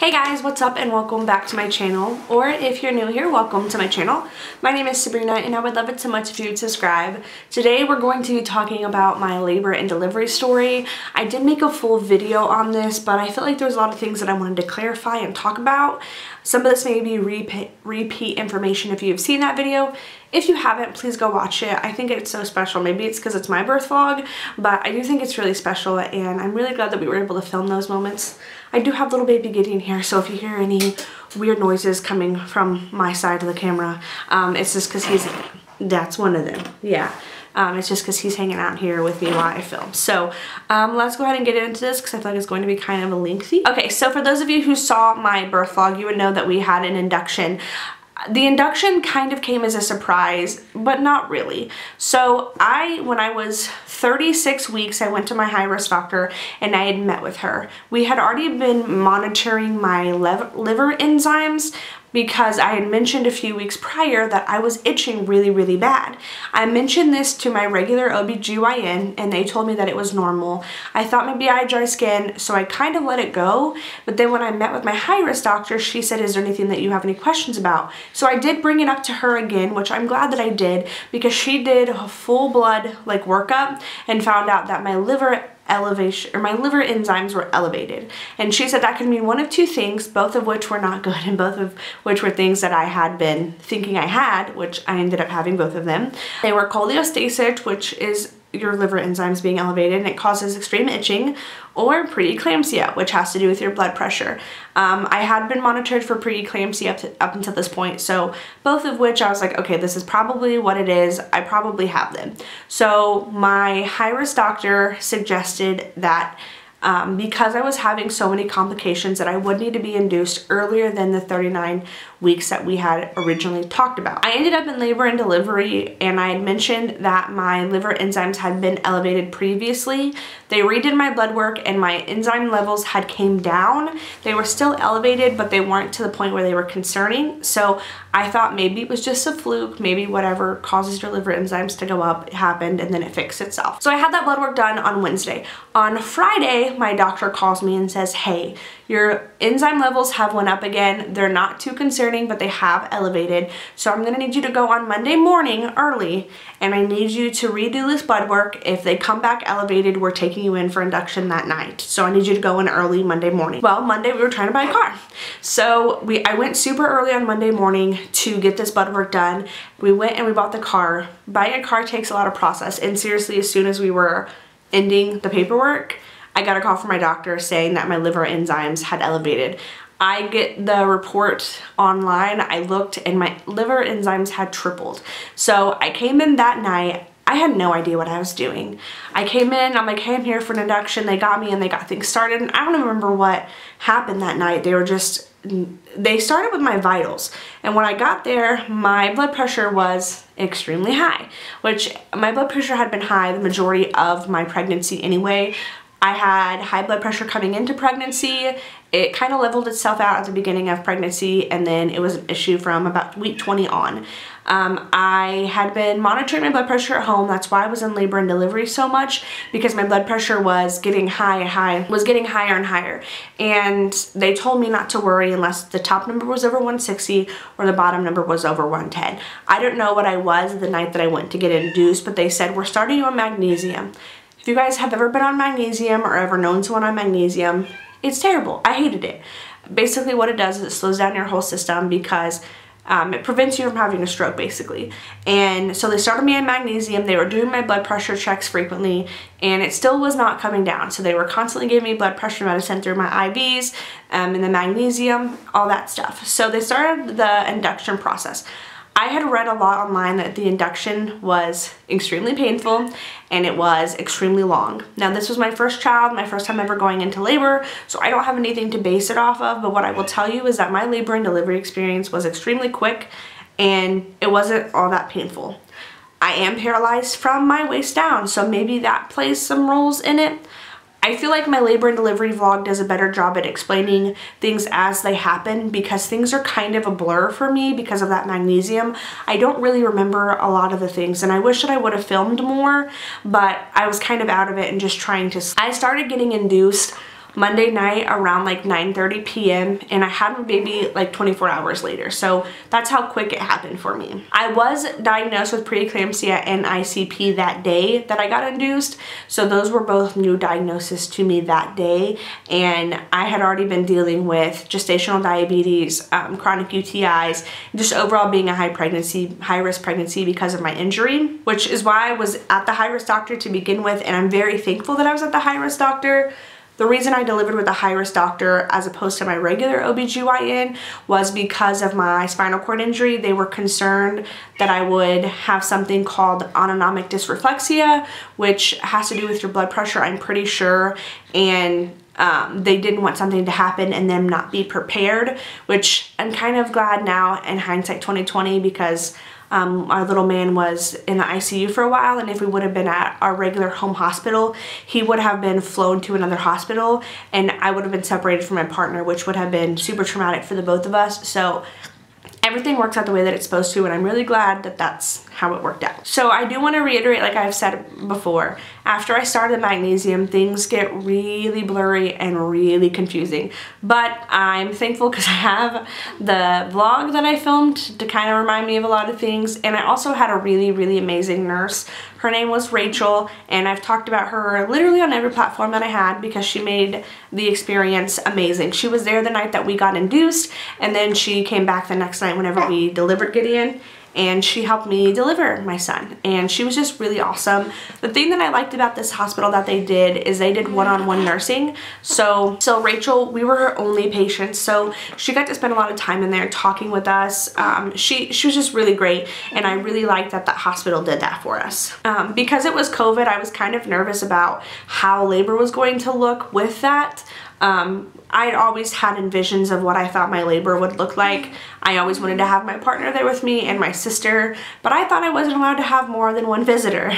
Hey guys, what's up and welcome back to my channel. Or if you're new here, welcome to my channel. My name is Sabrina and I would love it so much if you would subscribe. Today we're going to be talking about my labor and delivery story. I did make a full video on this, but I feel like there's a lot of things that I wanted to clarify and talk about. Some of this may be repeat, repeat information if you've seen that video. If you haven't, please go watch it. I think it's so special. Maybe it's because it's my birth vlog, but I do think it's really special and I'm really glad that we were able to film those moments. I do have little baby Gideon here, so if you hear any weird noises coming from my side of the camera, um, it's just because he's, that's one of them, yeah. Um, it's just because he's hanging out here with me while I film. So um, let's go ahead and get into this because I feel like it's going to be kind of lengthy. Okay, so for those of you who saw my birth vlog, you would know that we had an induction the induction kind of came as a surprise, but not really. So I, when I was 36 weeks, I went to my high-risk doctor and I had met with her. We had already been monitoring my liver enzymes, because I had mentioned a few weeks prior that I was itching really, really bad. I mentioned this to my regular OBGYN and they told me that it was normal. I thought maybe I had dry skin, so I kind of let it go. But then when I met with my high-risk doctor, she said, is there anything that you have any questions about? So I did bring it up to her again, which I'm glad that I did because she did a full blood like workup and found out that my liver elevation, or my liver enzymes were elevated. And she said that could mean one of two things, both of which were not good and both of which were things that I had been thinking I had, which I ended up having both of them. They were cholestatic, which is your liver enzymes being elevated and it causes extreme itching or preeclampsia which has to do with your blood pressure. Um, I had been monitored for preeclampsia up, to, up until this point so both of which I was like okay this is probably what it is I probably have them. So my high risk doctor suggested that um, because I was having so many complications that I would need to be induced earlier than the 39 weeks that we had originally talked about. I ended up in labor and delivery and I had mentioned that my liver enzymes had been elevated previously. They redid my blood work and my enzyme levels had came down. They were still elevated but they weren't to the point where they were concerning. So I thought maybe it was just a fluke, maybe whatever causes your liver enzymes to go up happened and then it fixed itself. So I had that blood work done on Wednesday. On Friday, my doctor calls me and says, hey, your enzyme levels have went up again. They're not too concerning, but they have elevated. So I'm gonna need you to go on Monday morning early and I need you to redo this blood work. If they come back elevated, we're taking you in for induction that night. So I need you to go in early Monday morning. Well, Monday we were trying to buy a car. So we I went super early on Monday morning to get this blood work done. We went and we bought the car. Buying a car takes a lot of process and seriously as soon as we were ending the paperwork, I got a call from my doctor saying that my liver enzymes had elevated. I get the report online, I looked and my liver enzymes had tripled. So I came in that night, I had no idea what I was doing. I came in, I'm like, hey, I'm here for an induction. They got me and they got things started. And I don't remember what happened that night. They were just, they started with my vitals. And when I got there, my blood pressure was extremely high, which my blood pressure had been high the majority of my pregnancy anyway. I had high blood pressure coming into pregnancy. It kind of leveled itself out at the beginning of pregnancy and then it was an issue from about week 20 on. Um, I had been monitoring my blood pressure at home. That's why I was in labor and delivery so much because my blood pressure was getting high high, was getting higher and higher. And they told me not to worry unless the top number was over 160 or the bottom number was over 110. I don't know what I was the night that I went to get induced, but they said, we're starting you on magnesium. If you guys have ever been on magnesium or ever known someone on magnesium, it's terrible. I hated it. Basically what it does is it slows down your whole system because um, it prevents you from having a stroke basically. And so they started me on magnesium. They were doing my blood pressure checks frequently and it still was not coming down. So they were constantly giving me blood pressure medicine through my IVs um, and the magnesium, all that stuff. So they started the induction process. I had read a lot online that the induction was extremely painful and it was extremely long. Now this was my first child, my first time ever going into labor, so I don't have anything to base it off of, but what I will tell you is that my labor and delivery experience was extremely quick and it wasn't all that painful. I am paralyzed from my waist down, so maybe that plays some roles in it. I feel like my labor and delivery vlog does a better job at explaining things as they happen because things are kind of a blur for me because of that magnesium. I don't really remember a lot of the things and I wish that I would have filmed more, but I was kind of out of it and just trying to... I started getting induced Monday night around like 9.30 p.m. and I had my baby like 24 hours later. So that's how quick it happened for me. I was diagnosed with preeclampsia and ICP that day that I got induced. So those were both new diagnoses to me that day. And I had already been dealing with gestational diabetes, um, chronic UTIs, just overall being a high pregnancy, high risk pregnancy because of my injury, which is why I was at the high risk doctor to begin with. And I'm very thankful that I was at the high risk doctor the reason I delivered with a high-risk doctor as opposed to my regular OBGYN was because of my spinal cord injury. They were concerned that I would have something called autonomic dysreflexia, which has to do with your blood pressure, I'm pretty sure, and um, they didn't want something to happen and them not be prepared, which I'm kind of glad now in hindsight 2020 because um, our little man was in the ICU for a while and if we would have been at our regular home hospital, he would have been flown to another hospital and I would have been separated from my partner, which would have been super traumatic for the both of us. So everything works out the way that it's supposed to and I'm really glad that that's how it worked out. So I do want to reiterate like I've said before, after I started magnesium things get really blurry and really confusing but I'm thankful because I have the vlog that I filmed to kind of remind me of a lot of things and I also had a really really amazing nurse. Her name was Rachel and I've talked about her literally on every platform that I had because she made the experience amazing. She was there the night that we got induced and then she came back the next night whenever we delivered Gideon and she helped me deliver my son and she was just really awesome. The thing that I liked about this hospital that they did is they did one-on-one -on -one nursing. So, so Rachel, we were her only patient so she got to spend a lot of time in there talking with us. Um, she, she was just really great and I really liked that that hospital did that for us. Um, because it was COVID, I was kind of nervous about how labor was going to look with that. Um, I'd always had envisions of what I thought my labor would look like. I always wanted to have my partner there with me and my sister, but I thought I wasn't allowed to have more than one visitor.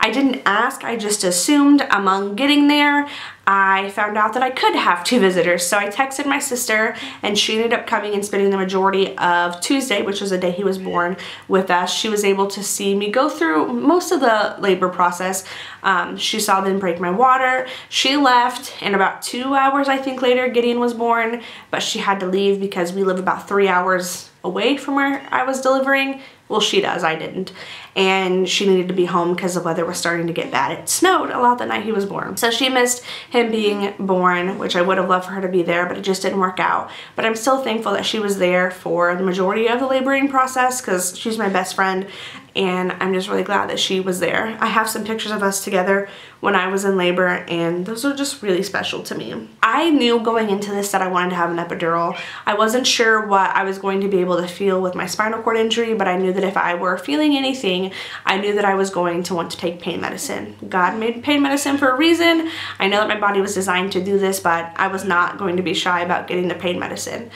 I didn't ask, I just assumed among getting there, I found out that I could have two visitors. So I texted my sister and she ended up coming and spending the majority of Tuesday, which was the day he was born, with us. She was able to see me go through most of the labor process. Um, she saw them break my water. She left and about two hours, I think, later, Gideon was born, but she had to leave because we live about three hours away from where I was delivering. Well, she does, I didn't. And she needed to be home because the weather was starting to get bad. It snowed a lot the night he was born. So she missed him being born, which I would have loved for her to be there, but it just didn't work out. But I'm still thankful that she was there for the majority of the laboring process because she's my best friend and I'm just really glad that she was there. I have some pictures of us together when I was in labor and those are just really special to me. I knew going into this that I wanted to have an epidural. I wasn't sure what I was going to be able to feel with my spinal cord injury but I knew that if I were feeling anything I knew that I was going to want to take pain medicine. God made pain medicine for a reason. I know that my body was designed to do this but I was not going to be shy about getting the pain medicine.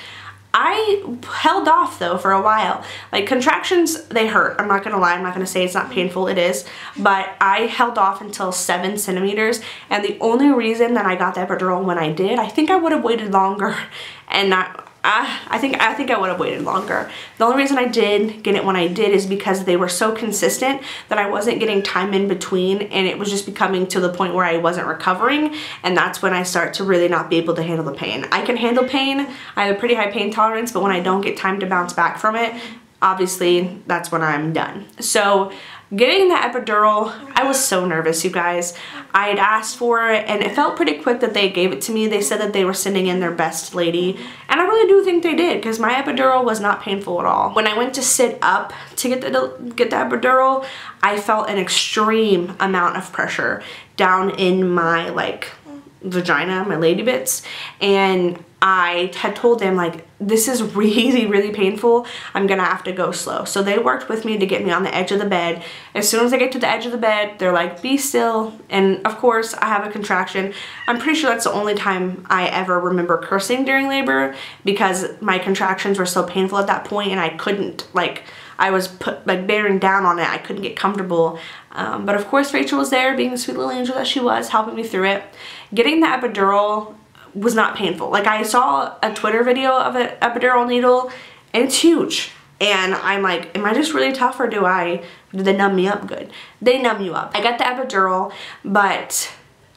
I held off though for a while. Like contractions, they hurt. I'm not gonna lie, I'm not gonna say it's not painful, it is. But I held off until seven centimeters and the only reason that I got the epidural when I did, I think I would have waited longer and not I, I think I think I would have waited longer. The only reason I did get it when I did is because they were so consistent that I wasn't getting time in between and it was just becoming to the point where I wasn't recovering and that's when I start to really not be able to handle the pain. I can handle pain, I have a pretty high pain tolerance, but when I don't get time to bounce back from it, obviously that's when I'm done. So Getting the epidural, I was so nervous, you guys. I had asked for it and it felt pretty quick that they gave it to me. They said that they were sending in their best lady and I really do think they did because my epidural was not painful at all. When I went to sit up to get the, get the epidural, I felt an extreme amount of pressure down in my like vagina, my lady bits, and I had told them like, this is really, really painful. I'm gonna have to go slow. So they worked with me to get me on the edge of the bed. As soon as I get to the edge of the bed, they're like, be still. And of course, I have a contraction. I'm pretty sure that's the only time I ever remember cursing during labor because my contractions were so painful at that point and I couldn't like, I was put like bearing down on it. I couldn't get comfortable. Um, but of course Rachel was there being the sweet little angel that she was helping me through it. Getting the epidural was not painful. Like I saw a Twitter video of an epidural needle and it's huge. And I'm like, am I just really tough or do I, do they numb me up good? They numb you up. I got the epidural, but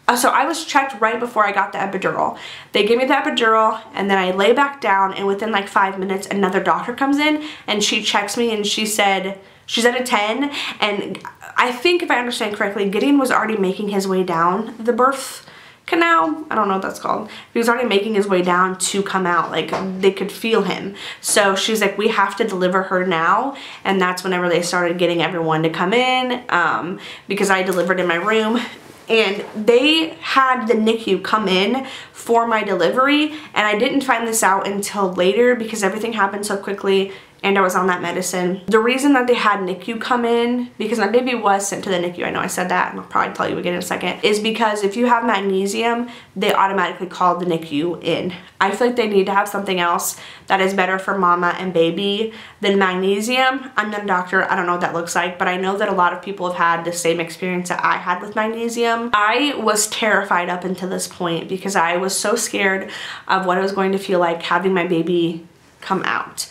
uh, so I was checked right before I got the epidural. They gave me the epidural and then I lay back down and within like five minutes another doctor comes in and she checks me and she said, she's at a 10 and I think if I understand correctly, Gideon was already making his way down the birth canal. I don't know what that's called. He was already making his way down to come out. Like they could feel him. So she's like, we have to deliver her now. And that's whenever they started getting everyone to come in um, because I delivered in my room and they had the NICU come in for my delivery and I didn't find this out until later because everything happened so quickly and I was on that medicine. The reason that they had NICU come in, because my baby was sent to the NICU, I know I said that, and I'll probably tell you again in a second, is because if you have magnesium, they automatically call the NICU in. I feel like they need to have something else that is better for mama and baby than magnesium. I'm not a doctor, I don't know what that looks like, but I know that a lot of people have had the same experience that I had with magnesium. I was terrified up until this point because I was so scared of what it was going to feel like having my baby come out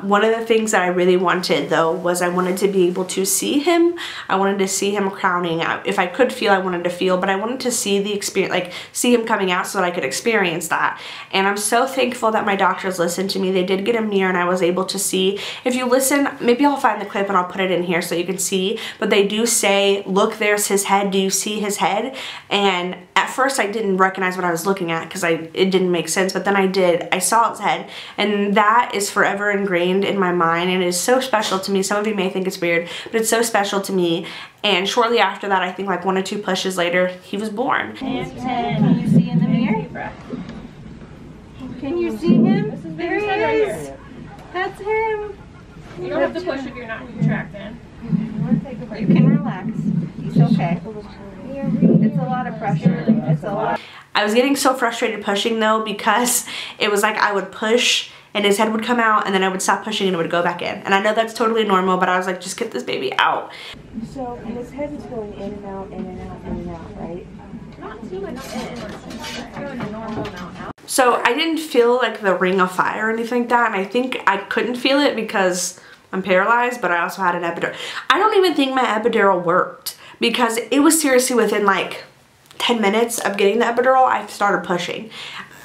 one of the things that I really wanted though was I wanted to be able to see him. I wanted to see him crowning out. If I could feel, I wanted to feel, but I wanted to see the experience, like see him coming out so that I could experience that. And I'm so thankful that my doctors listened to me. They did get a mirror and I was able to see. If you listen, maybe I'll find the clip and I'll put it in here so you can see, but they do say, look, there's his head. Do you see his head? And at first I didn't recognize what I was looking at because I it didn't make sense, but then I did. I saw his head and that is forever ingrained in my mind and it is so special to me. Some of you may think it's weird, but it's so special to me. And shortly after that, I think like one or two pushes later, he was born. And 10, can you see in the mirror? Can you see him? There he is. That's him. You don't have to push if you're not contracting. You can relax. He's okay. It's a lot of pressure. It's a lot. I was getting so frustrated pushing though because it was like I would push and his head would come out and then I would stop pushing and it would go back in. And I know that's totally normal, but I was like, just get this baby out. So his head is going in and out, in and out, in and out, right? Not too much in. Going a normal amount out. So I didn't feel like the ring of fire or anything like that. And I think I couldn't feel it because I'm paralyzed, but I also had an epidural. I don't even think my epidural worked because it was seriously within like 10 minutes of getting the epidural, I started pushing.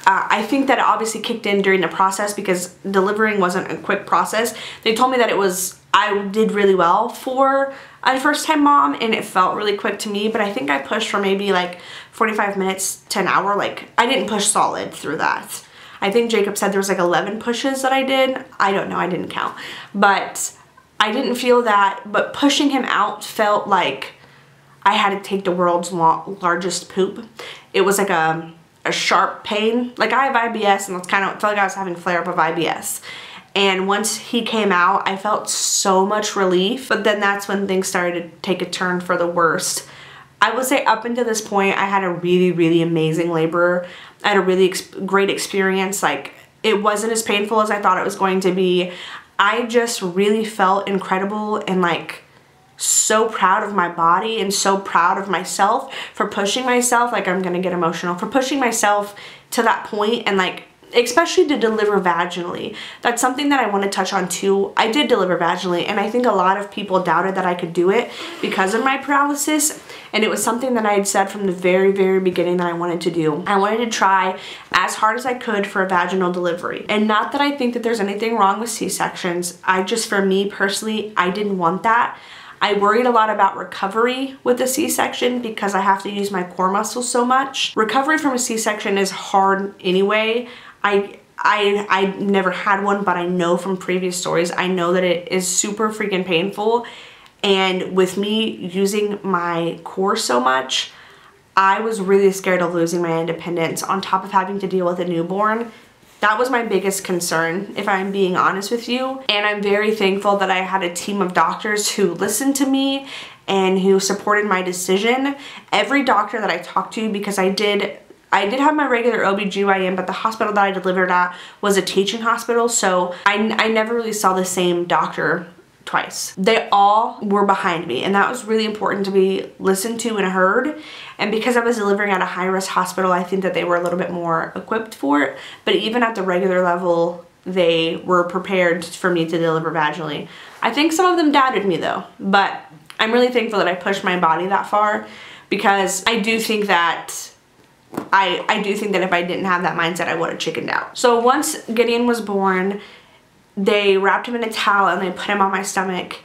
Uh, I think that it obviously kicked in during the process because delivering wasn't a quick process. They told me that it was, I did really well for a first time mom and it felt really quick to me, but I think I pushed for maybe like 45 minutes to an hour. Like I didn't push solid through that. I think Jacob said there was like 11 pushes that I did. I don't know, I didn't count. But I didn't feel that, but pushing him out felt like I had to take the world's largest poop. It was like a, a sharp pain. Like I have IBS and it's kind of, felt like I was having flare up of IBS. And once he came out, I felt so much relief. But then that's when things started to take a turn for the worst. I would say up until this point, I had a really, really amazing labor. I had a really ex great experience. Like, it wasn't as painful as I thought it was going to be. I just really felt incredible and like so proud of my body and so proud of myself for pushing myself like I'm gonna get emotional for pushing myself to that point and like especially to deliver vaginally. That's something that I want to touch on too. I did deliver vaginally and I think a lot of people doubted that I could do it because of my paralysis and it was something that I had said from the very very beginning that I wanted to do. I wanted to try as hard as I could for a vaginal delivery and not that I think that there's anything wrong with C-sections. I just for me personally I didn't want that. I worried a lot about recovery with a C-section because I have to use my core muscles so much. Recovery from a C-section is hard anyway. I I I never had one, but I know from previous stories, I know that it is super freaking painful. And with me using my core so much, I was really scared of losing my independence on top of having to deal with a newborn. That was my biggest concern, if I'm being honest with you. And I'm very thankful that I had a team of doctors who listened to me and who supported my decision. Every doctor that I talked to, because I did I did have my regular OBGYN, but the hospital that I delivered at was a teaching hospital, so I, I never really saw the same doctor twice. They all were behind me, and that was really important to be listened to and heard. And because I was delivering at a high-risk hospital, I think that they were a little bit more equipped for it. But even at the regular level, they were prepared for me to deliver vaginally. I think some of them doubted me though, but I'm really thankful that I pushed my body that far because I do think that I, I do think that if I didn't have that mindset, I would have chickened out. So once Gideon was born, they wrapped him in a towel and they put him on my stomach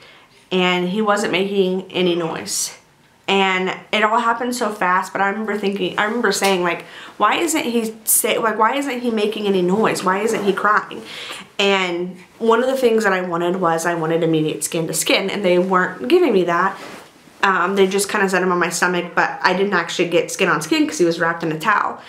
and he wasn't making any noise. And it all happened so fast, but I remember thinking, I remember saying like, why isn't he say, like, why isn't he making any noise? Why isn't he crying? And one of the things that I wanted was I wanted immediate skin to skin and they weren't giving me that. Um, they just kind of set him on my stomach, but I didn't actually get skin on skin because he was wrapped in a towel.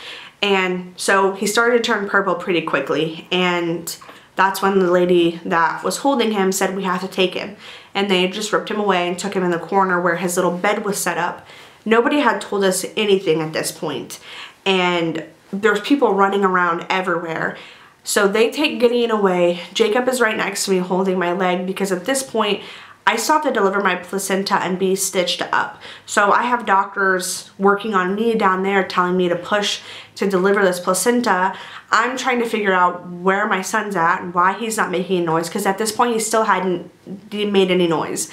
And so he started to turn purple pretty quickly. And that's when the lady that was holding him said, we have to take him. And they just ripped him away and took him in the corner where his little bed was set up. Nobody had told us anything at this point. And there's people running around everywhere. So they take Gideon away. Jacob is right next to me holding my leg because at this point I still have to deliver my placenta and be stitched up. So I have doctors working on me down there telling me to push to deliver this placenta. I'm trying to figure out where my son's at and why he's not making a noise because at this point he still hadn't made any noise.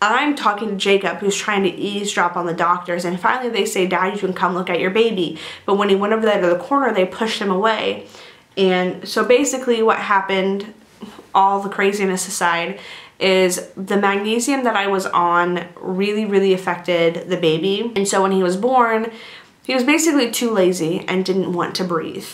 I'm talking to Jacob who's trying to eavesdrop on the doctors and finally they say, Dad, you can come look at your baby. But when he went over there to the corner, they pushed him away. And so basically what happened, all the craziness aside, is the magnesium that I was on really, really affected the baby. And so when he was born, he was basically too lazy and didn't want to breathe.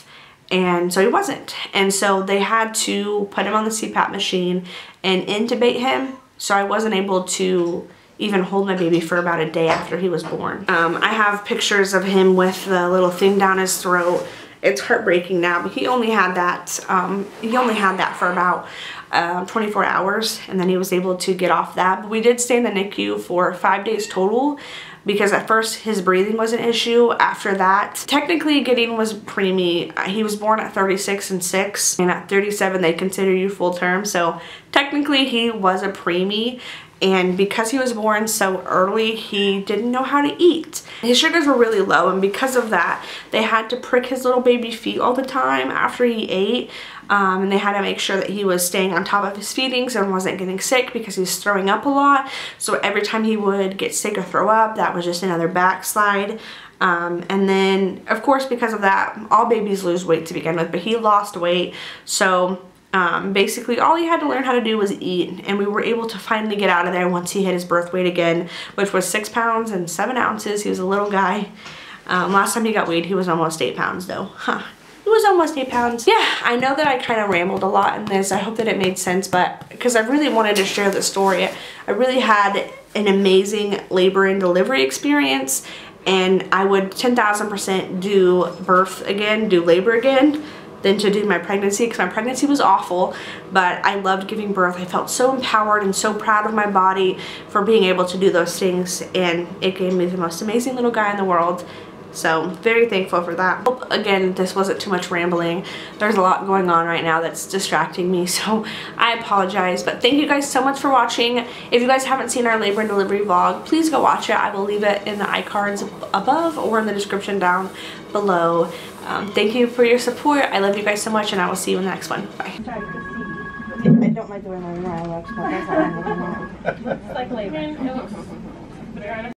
And so he wasn't. And so they had to put him on the CPAP machine and intubate him. So I wasn't able to even hold my baby for about a day after he was born. Um, I have pictures of him with the little thing down his throat. It's heartbreaking now, but he only had that, um, he only had that for about um, 24 hours and then he was able to get off that. But we did stay in the NICU for five days total because at first his breathing was an issue. After that, technically Gideon was preemie. Uh, he was born at 36 and 6 and at 37 they consider you full term. So technically he was a preemie and because he was born so early he didn't know how to eat. His sugars were really low and because of that they had to prick his little baby feet all the time after he ate um, and they had to make sure that he was staying on top of his feedings and wasn't getting sick because he's throwing up a lot. So every time he would get sick or throw up that was just another backslide. Um, and then of course because of that all babies lose weight to begin with but he lost weight. So um, basically all he had to learn how to do was eat and we were able to finally get out of there once he hit his birth weight again which was six pounds and seven ounces. He was a little guy. Um, last time he got weighed he was almost eight pounds though. Huh. It was almost eight pounds. Yeah I know that I kind of rambled a lot in this. I hope that it made sense but because I really wanted to share the story. I really had an amazing labor and delivery experience and I would 10,000% do birth again do labor again than to do my pregnancy because my pregnancy was awful but I loved giving birth. I felt so empowered and so proud of my body for being able to do those things and it gave me the most amazing little guy in the world so very thankful for that. Hope, again, this wasn't too much rambling. There's a lot going on right now that's distracting me, so I apologize. But thank you guys so much for watching. If you guys haven't seen our labor and delivery vlog, please go watch it. I will leave it in the iCards above or in the description down below. Um, thank you for your support. I love you guys so much, and I will see you in the next one. Bye. I don't like the way my eye looks, but that's not It's like labor.